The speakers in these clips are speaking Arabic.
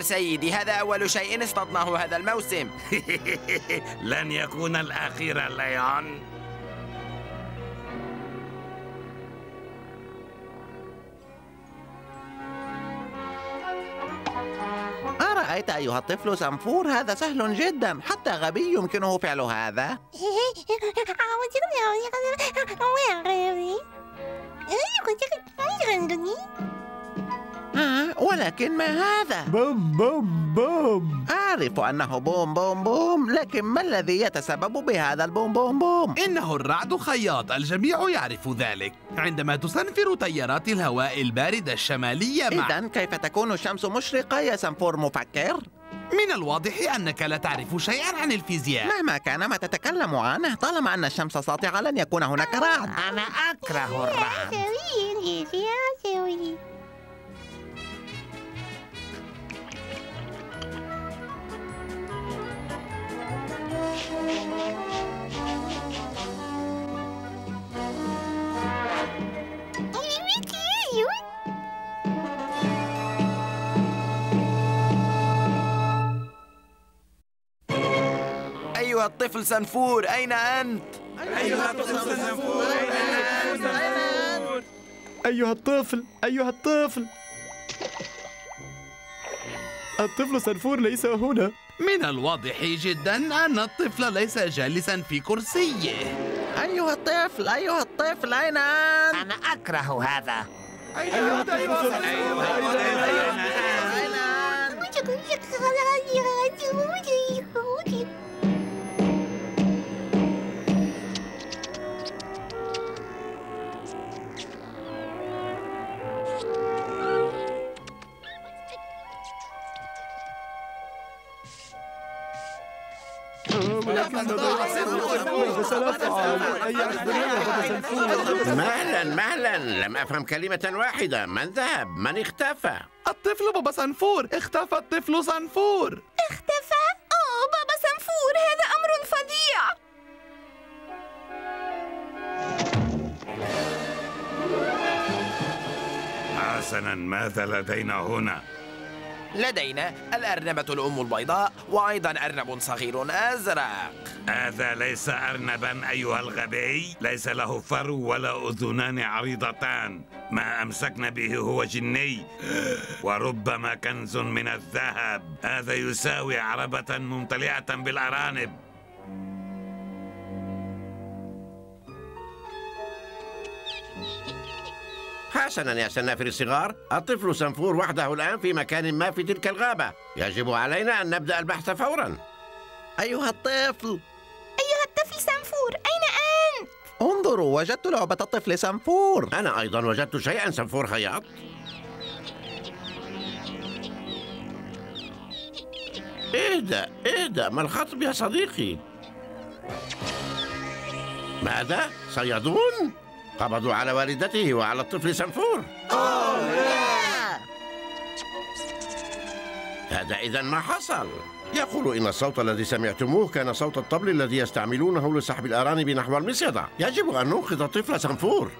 انظر سيدي هذا أول شيء اصطدناه هذا الموسم. لن يكون الأخير ليون. أرأيت أيها الطفل سنفور؟ هذا سهل جدا حتى غبي يمكنه فعل هذا. آه ولكن ما هذا؟ بوم بوم بوم أعرف أنه بوم بوم بوم لكن ما الذي يتسبب بهذا البوم بوم بوم؟ إنه الرعد خياط الجميع يعرف ذلك عندما تسنفر تيارات الهواء الباردة الشمالية مع إذا كيف تكون الشمس مشرقة يا سنفور مفكر؟ من الواضح أنك لا تعرف شيئا عن الفيزياء مهما كان ما تتكلم عنه طالما أن الشمس ساطعة لن يكون هناك رعد أنا أكره الرعد أيها الطفل سنفور. أين أنت؟ أيها الطفل أيها الطفل. الطفل سنفور ليس هنا. من الواضح جدا أن الطفل ليس جالسا في كرسيه. أيها الطفل أيها الطفل أين أنت؟ أنا أكره هذا. أين أنت؟ مهلا مهلا. لم أفهم كلمة واحدة. من ذهب؟ من اختفى؟ الطفل بابا سنفور. اختفى الطفل سنفور. اختفى؟ أوه بابا سنفور. هذا أمر فظيع. حسنا ماذا لدينا هنا؟ لدينا الأرنبة الأم البيضاء وأيضا أرنب صغير أزرق. هذا ليس أرنبا أيها الغبي. ليس له فرو ولا أذنان عريضتان. ما أمسكنا به هو جني. وربما كنز من الذهب. هذا يساوي عربة ممتلئة بالأرانب. حسنا يا سنافر الصغار. الطفل سنفور وحده الآن في مكان ما في تلك الغابة. يجب علينا أن نبدأ البحث فورا. أيها الطفل. أيها الطفل سنفور أين أنت؟ انظروا وجدت لعبة الطفل سنفور. أنا أيضا وجدت شيئا سنفور خياط. اهدأ اهدأ ما الخطب يا صديقي؟ ماذا؟ صيادون؟ قبضوا على والدته وعلى الطفل سنفور. هذا إذا ما حصل. يقول إن الصوت الذي سمعتموه كان صوت الطبل الذي يستعملونه لسحب الأرانب نحو المصيدة. يجب أن ننقذ الطفل سنفور.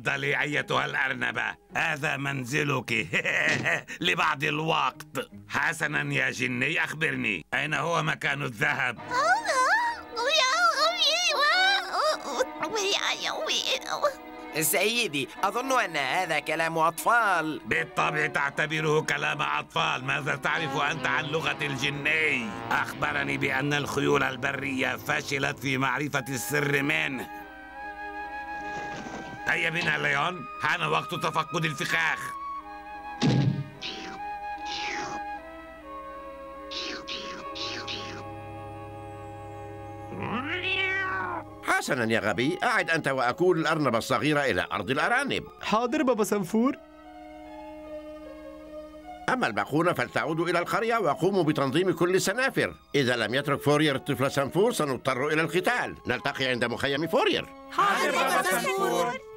تفضلي أيتها الأرنبة. هذا منزلك. لبعض الوقت. حسنا يا جني أخبرني. أين هو مكان الذهب؟ سيدي أظن أن هذا كلام أطفال. بالطبع تعتبره كلام أطفال. ماذا تعرف أنت عن لغة الجني؟ أخبرني بأن الخيول البرية فشلت في معرفة السر منه. هيا بنا ليون. حان وقت تفقد الفخاخ. حسنا يا غبي أعد أنت وأكون الأرنبة الصغيرة إلى أرض الأرانب. حاضر بابا سنفور. أما الباقون فلتعودوا إلى القرية وقوموا بتنظيم كل السنافر إذا لم يترك فورير الطفل سنفور سنضطر إلى القتال. نلتقي عند مخيم فورير. حاضر بابا سنفور.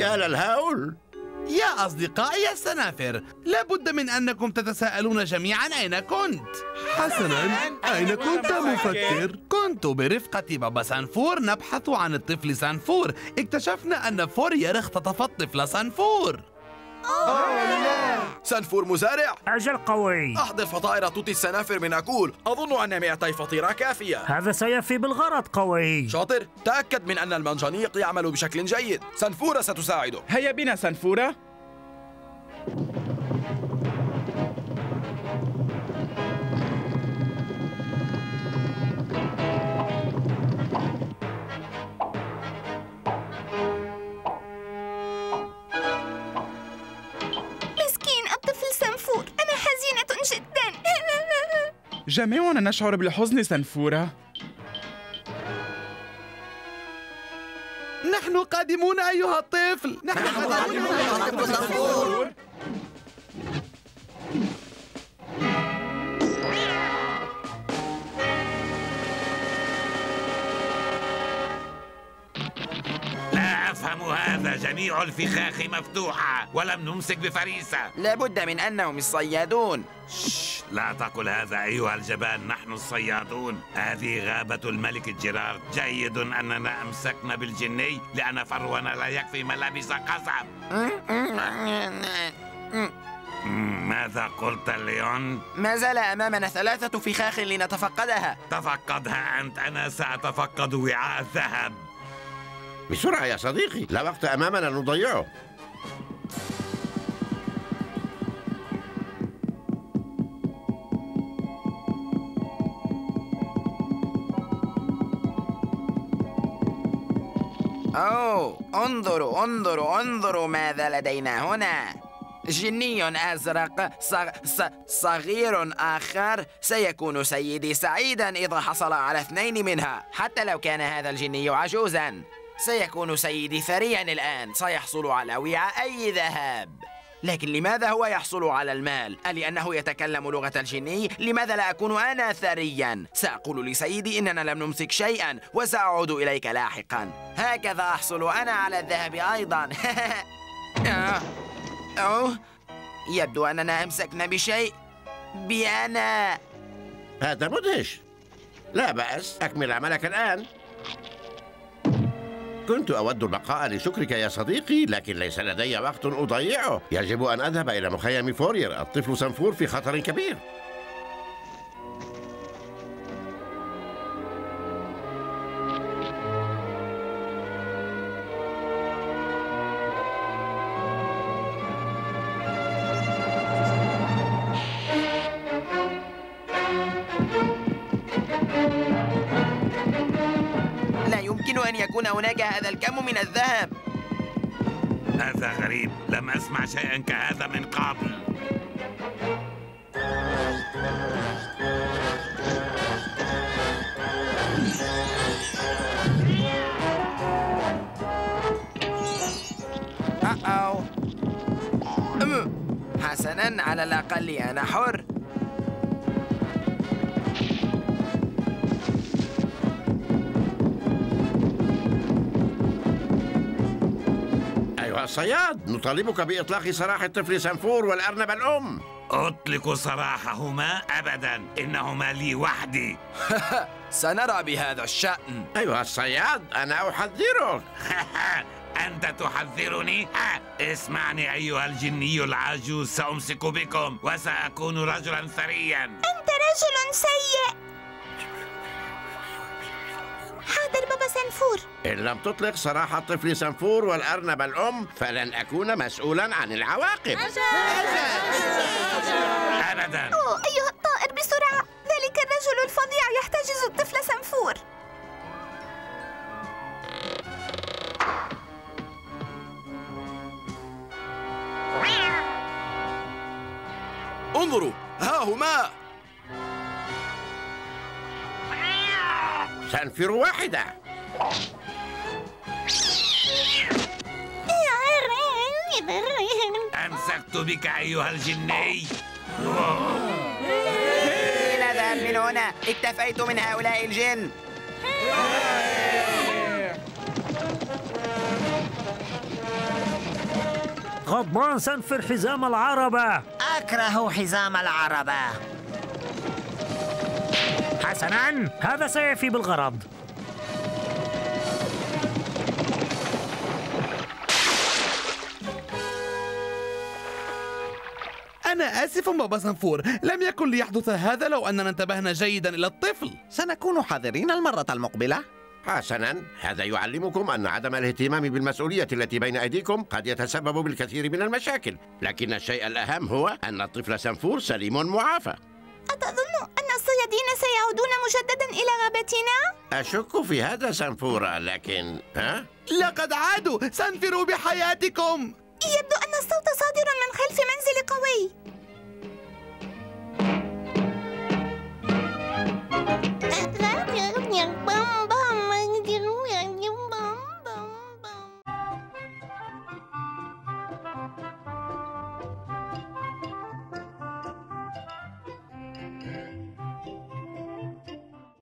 يا للهول يا أصدقائي السنافر لابد من أنكم تتساءلون جميعا أين كنت. حسنا أين كنت مفكر؟ كنت برفقة بابا سنفور نبحث عن الطفل سنفور. اكتشفنا أن فورير اختطف الطفل سانفور. سنفور مزارع. أجل قوي. أحضر فطائر توتي السنافر من أكول أظن أن 200 فطيرة كافية. هذا سيفي بالغرض قوي. شاطر. تأكد من أن المنجنيق يعمل بشكل جيد. سنفورة ستساعده. هيا بنا سنفورة. جميعنا نشعر بالحزن سنفورة. نحن قادمون أيها الطفل. نحن قادمون لا أفهم هذا جميع الفخاخ مفتوحة ولم نمسك بفريسة. لابد من أنهم الصيادون. شش، لا تقل هذا أيها الجبان نحن الصيادون. هذه غابة الملك الجيرارد جيد أننا أمسكنا بالجني لأن فرونا لا يكفي ملابس قصب مم، ماذا قلت اليون؟ ما زال أمامنا ثلاثة فخاخ لنتفقدها. تفقدها أنت أنا سأتفقد وعاء الذهب. بسرعة يا صديقي لا وقت أمامنا نضيعه. أوه انظروا انظروا انظروا ماذا لدينا هنا. جني أزرق. صغير آخر. سيكون سيدي سعيدا إذا حصل على اثنين منها. حتى لو كان هذا الجني عجوزا. سيكون سيدي ثريا الآن. سيحصل على وعاء ذهب. لكن لماذا هو يحصل على المال؟ ألأنه يتكلم لغة الجني؟ لماذا لا أكون أنا ثريا؟ سأقول لسيدي إننا لم نمسك شيئا وسأعود إليك لاحقا هكذا أحصل أنا على الذهب أيضا. أوه يبدو أننا أمسكنا بشيء بأنا هذا مدهش لا بأس أكمل عملك الآن كنت أود البقاء لشكرك يا صديقي لكن ليس لدي وقت أضيعه. يجب أن أذهب إلى مخيم فورير الطفل سنفور في خطر كبير. هناك هذا الكم من الذهب. هذا غريب. لم أسمع شيئا كهذا من قبل. أو أم. حسنا على الأقل أنا حر. الصياد. نطالبك بإطلاق سراح الطفل سنفور والأرنب الأم. أطلق سراحهما أبدا. إنهما لي وحدي. سنرى بهذا الشأن. أيها الصياد أنا أحذرك. أنت تحذرني؟ اسمعني أيها الجني العجوز سأمسك بكم وسأكون رجلا ثريا. أنت رجل سيء. سنفور. إن لم تطلق سراح الطفل سنفور والأرنب الأم فلن أكون مسؤولا عن العواقب. أبدا. أوه أيها الطائر بسرعة! ذلك الرجل الفظيع يحتجز الطفل سنفور. انظروا ها هما! سنفر واحدة. أمسكت بك أيها الجني. نذهب من هنا؟ اكتفيت من هؤلاء الجن. غضبان سنفر حزام العربة. أكره حزام العربة. حسنا هذا سيفي بالغرض. أنا آسف بابا سنفور. لم يكن ليحدث هذا لو أننا انتبهنا جيدا إلى الطفل. سنكون حذرين المرة المقبلة. حسنا. هذا يعلمكم أن عدم الاهتمام بالمسؤولية التي بين أيديكم قد يتسبب بالكثير من المشاكل. لكن الشيء الأهم هو أن الطفل سنفور سليم معافى أتظن أن الصيادين سيعودون مجددا إلى غابتنا؟ أشك في هذا سنفورة لكن ها؟ لقد عادوا. سنفروا بحياتكم. يبدو أن الصوت صادر من خلف منزل